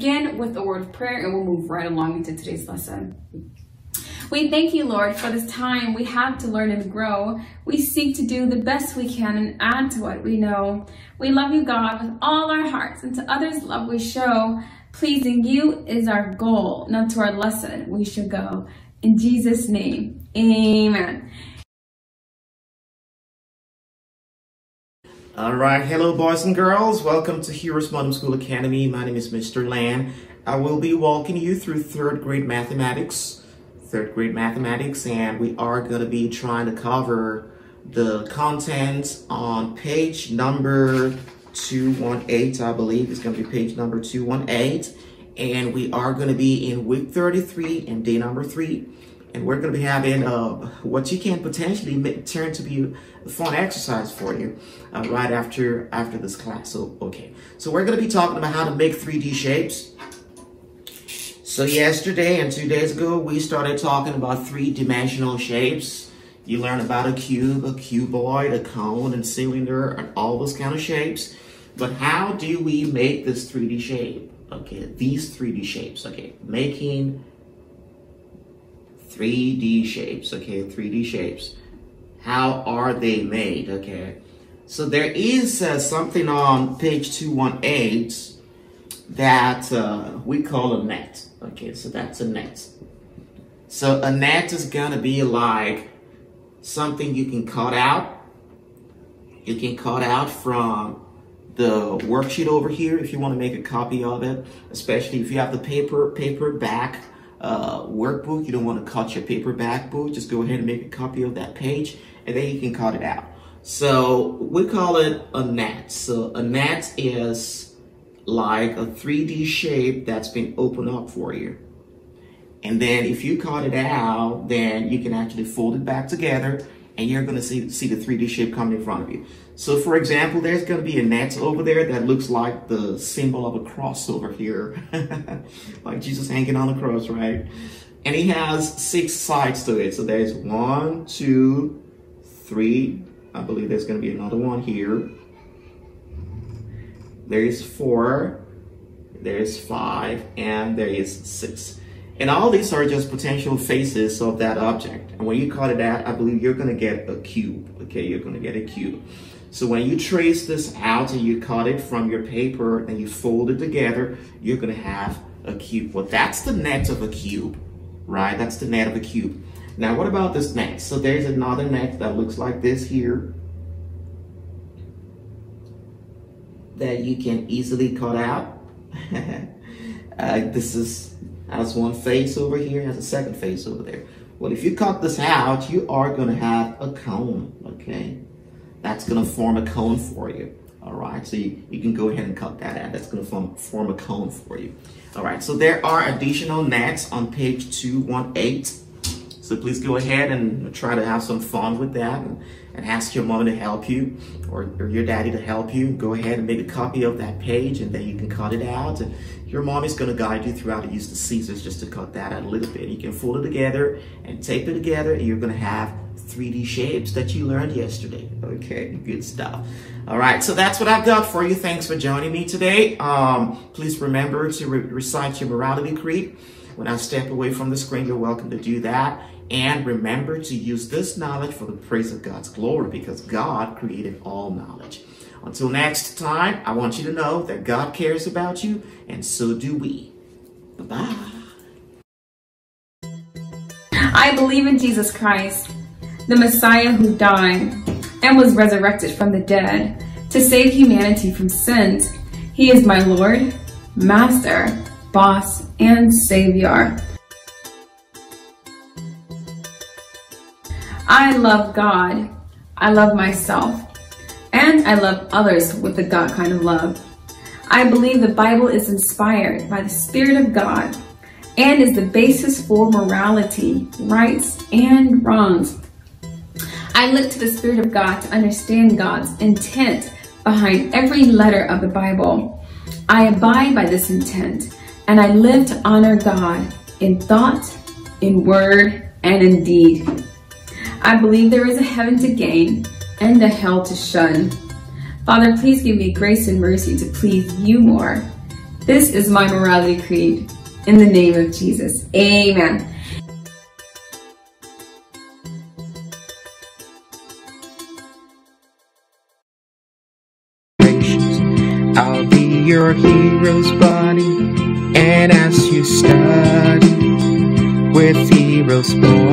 Begin with a word of prayer and we'll move right along into today's lesson. We thank you, Lord, for this time we have to learn and grow. We seek to do the best we can and add to what we know. We love you, God, with all our hearts, and to others love we show. Pleasing you is our goal, not to our lesson we should go. In Jesus' name, amen. All right, hello boys and girls. Welcome to HeroesMart Homeschool Academy. My name is Mr. Lan. I will be walking you through third grade mathematics, third grade mathematics, and we are going to be trying to cover the content on page number 218, I believe. It's going to be page number 218. And we are going to be in week 33 and day number three. And we're going to be having uh, what you can potentially turn to be a fun exercise for you uh, right after after this class. So, okay. So we're going to be talking about how to make 3D shapes. So yesterday and two days ago, we started talking about three-dimensional shapes. You learn about a cube, a cuboid, a cone, and cylinder, and all those kind of shapes. But how do we make this 3D shape? Okay, these 3D shapes, okay, making 3D shapes, okay, 3D shapes. How are they made, okay? So there is uh, something on page 218 that uh, we call a net, okay, so that's a net. So a net is gonna be like something you can cut out. You can cut out from the worksheet over here if you want to make a copy of it, especially if you have the paper paperback uh, workbook. You don't want to cut your paperback book. Just go ahead and make a copy of that page and then you can cut it out. So we call it a net. So a net is like a 3D shape that's been opened up for you. And then if you cut it out, then you can actually fold it back together and you're going to see, see the 3D shape coming in front of you. So for example, there's going to be a net over there that looks like the symbol of a cross over here. like Jesus hanging on the cross, right? And he has six sides to it. So there's one, two, three. I believe there's going to be another one here. There's four. There's five. And there is six. And all these are just potential faces of that object. And when you cut it out, I believe you're going to get a cube. Okay, you're going to get a cube. So when you trace this out and you cut it from your paper and you fold it together, you're going to have a cube. Well, that's the net of a cube, right? That's the net of a cube. Now, what about this net? So there's another net that looks like this here that you can easily cut out. uh, this is has one face over here, has a second face over there. Well, if you cut this out, you are going to have a cone, okay? That's going to form a cone for you. All right, so you, you can go ahead and cut that out. That's going to form, form a cone for you. All right, so there are additional nets on page 218. So please go ahead and try to have some fun with that and, and ask your mom to help you or, or, your daddy to help you. Go ahead and make a copy of that page and then you can cut it out. And your mom is going to guide you through how to use the scissors just to cut that out a little bit. You can fold it together and tape it together and you're going to have 3D shapes that you learned yesterday. Okay, good stuff. All right, so that's what I've got for you. Thanks for joining me today. Um, please remember to re recite your morality creed. When I step away from the screen, you're welcome to do that. And remember to use this knowledge for the praise of God's glory because God created all knowledge. Until next time, I want you to know that God cares about you, and so do we. Bye-bye. I believe in Jesus Christ, the Messiah who died and was resurrected from the dead to save humanity from sins. He is my Lord, Master, Boss, and Savior. I love God. I love myself. And I love others with the God kind of love. I believe the Bible is inspired by the Spirit of God and is the basis for morality, rights, and wrongs. I look to the Spirit of God to understand God's intent behind every letter of the Bible. I abide by this intent and I live to honor God in thought, in word, and in deed. I believe there is a heaven to gain and a hell to shun. Father, please give me grace and mercy to please you more This is my morality creed. In the name of Jesus. Amen. I'll be your hero's buddy, and as you study with HeroesMart,